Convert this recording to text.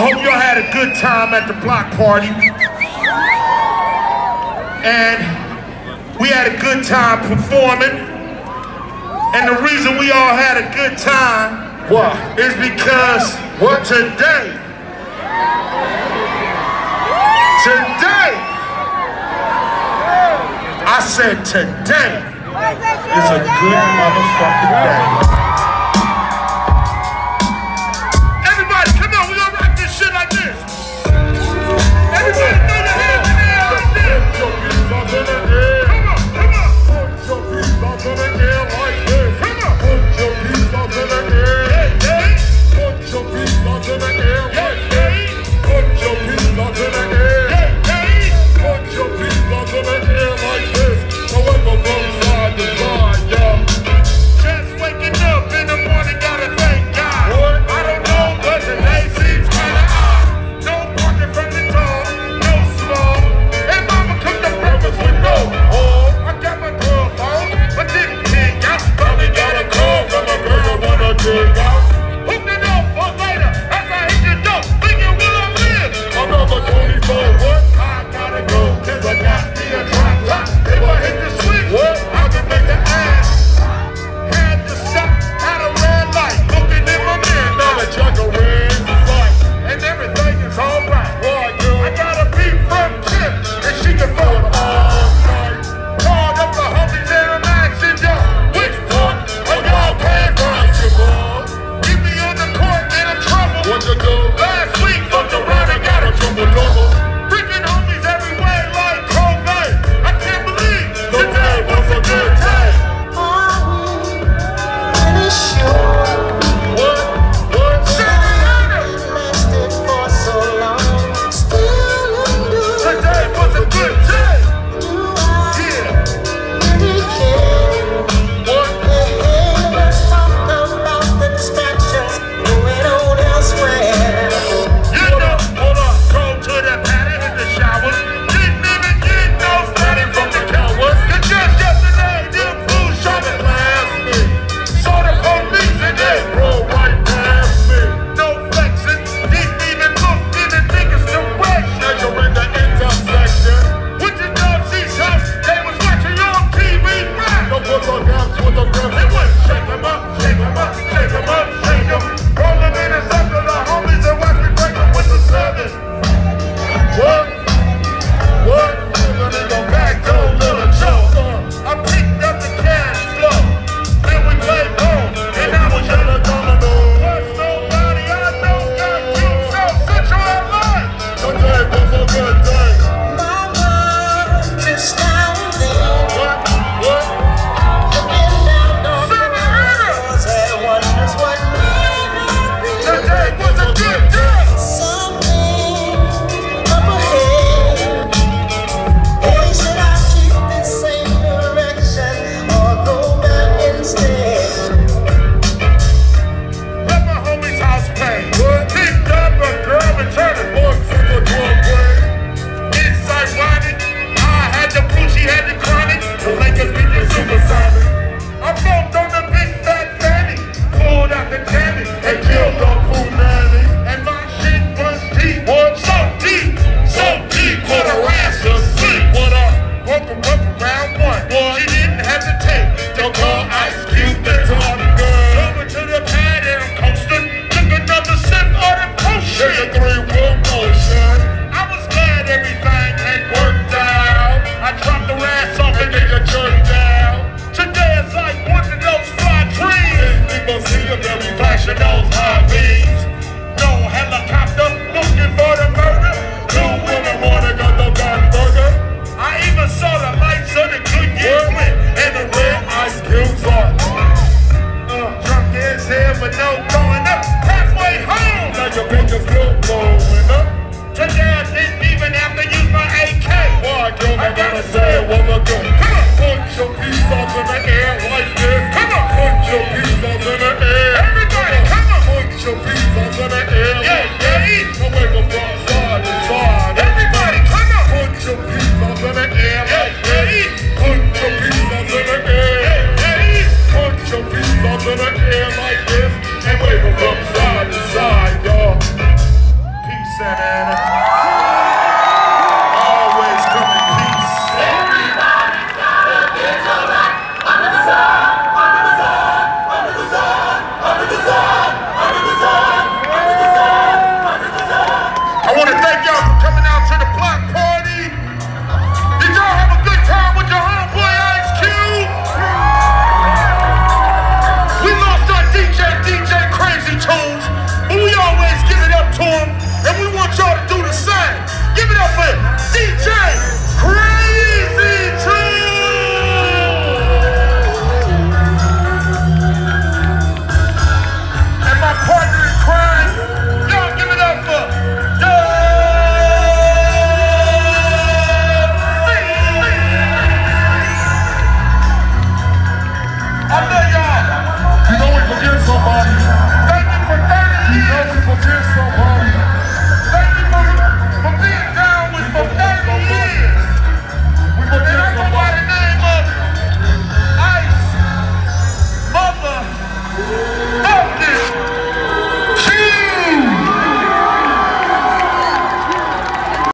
hope y'all had a good time at the block party. And we had a good time performing. And the reason we all had a good time what? is because what today, today, I said today is a good motherfucking day. to go, go. Air White Come.